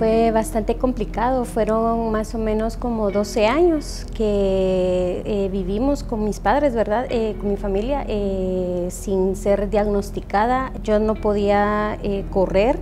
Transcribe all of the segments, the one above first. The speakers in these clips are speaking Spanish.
Fue bastante complicado, fueron más o menos como 12 años que eh, vivimos con mis padres, ¿verdad? Eh, con mi familia, eh, sin ser diagnosticada. Yo no podía correr,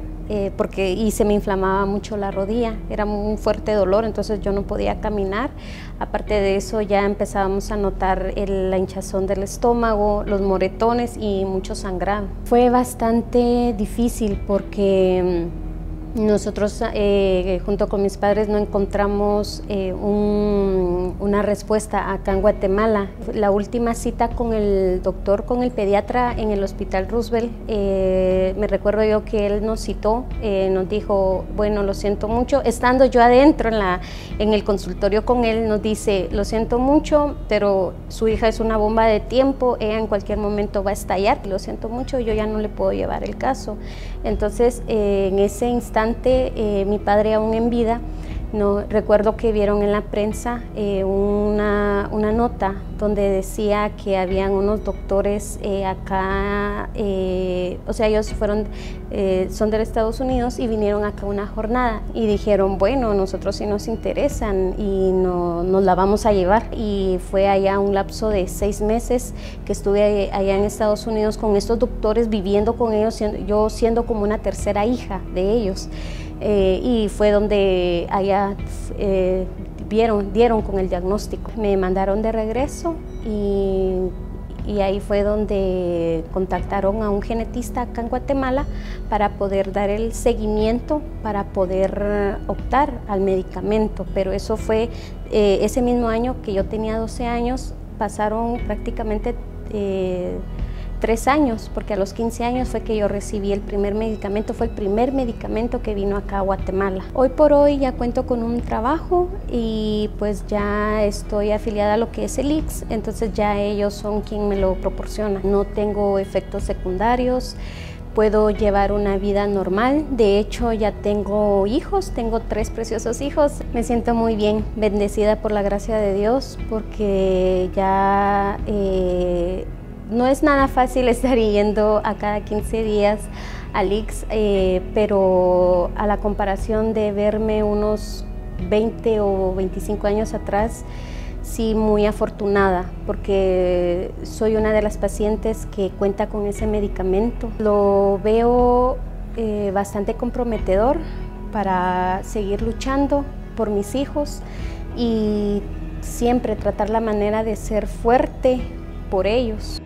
porque y se me inflamaba mucho la rodilla, era un fuerte dolor, entonces yo no podía caminar. Aparte de eso ya empezábamos a notar la hinchazón del estómago, los moretones y mucho sangrado. Fue bastante difícil porque mm, nosotros eh, junto con mis padres no encontramos eh, una respuesta acá en Guatemala. La última cita con el doctor, con el pediatra en el Hospital Roosevelt, eh, me recuerdo yo que él nos citó, nos dijo, bueno, lo siento mucho. Estando yo adentro en, la, en el consultorio con él, nos dice, lo siento mucho, pero su hija es una bomba de tiempo, ella en cualquier momento va a estallar, lo siento mucho, yo ya no le puedo llevar el caso. Entonces, en ese instante, eh, mi padre aún en vida, no, recuerdo que vieron en la prensa eh, una, una, nota donde decía que habían unos doctores eh, acá, o sea, ellos fueron, son de Estados Unidos y vinieron acá una jornada y dijeron, bueno, nosotros sí nos interesan y no, nos la vamos a llevar. Y fue allá un lapso de seis meses que estuve allá en Estados Unidos con estos doctores, viviendo con ellos, yo siendo como una tercera hija de ellos. Eh, y fue donde allá eh, dieron con el diagnóstico. Me mandaron de regreso y, y, ahí fue donde contactaron a un genetista acá en Guatemala para poder dar el seguimiento, para poder optar al medicamento. Pero eso fue eh, ese mismo año que yo tenía 12 años, pasaron prácticamente tres años, porque a los 15 años fue que yo recibí el primer medicamento, fue el primer medicamento que vino acá a Guatemala. Hoy por hoy ya cuento con un trabajo y pues ya estoy afiliada a lo que es el IX, entonces ya ellos son quien me lo proporciona. No tengo efectos secundarios, puedo llevar una vida normal. De hecho, ya tengo hijos, tengo tres preciosos hijos. Me siento muy bien, bendecida por la gracia de Dios, porque ya eh, no es nada fácil estar yendo a cada 15 días al IX, eh, pero a la comparación de verme unos 20 o 25 años atrás, sí muy afortunada porque soy una de las pacientes que cuenta con ese medicamento. Lo veo eh, bastante comprometedor para seguir luchando por mis hijos y siempre tratar la manera de ser fuerte por ellos.